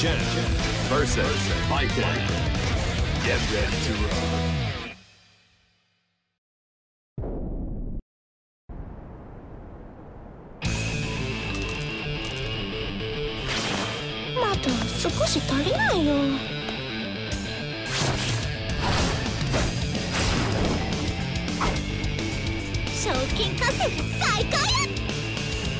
Jen versus Viking. Get ready to roll. まだ少し足りないよ賞金稼ぎ最高や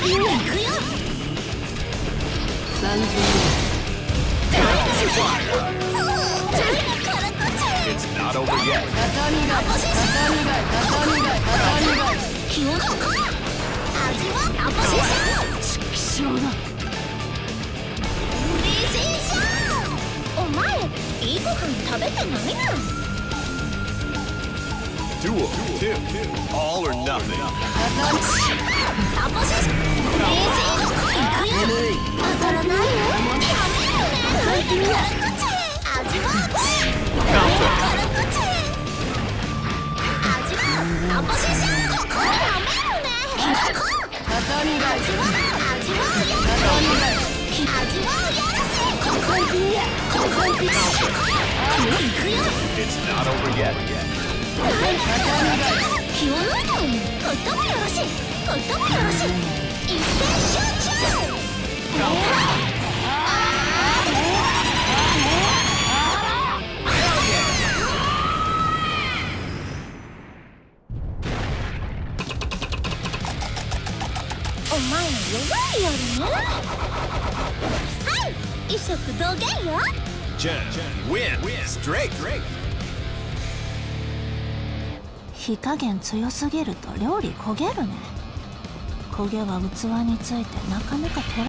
シーションお前いいご飯食べてないな。Duel. All or nothing. It's not over yet. yet. 気を抜いたとってもよろしいとってもよろしい一点集中お前弱いよねはい異色同源よ Jen. Win. Straight. 火加減強すぎると料理焦げるね。焦げは器についてなかなか取れ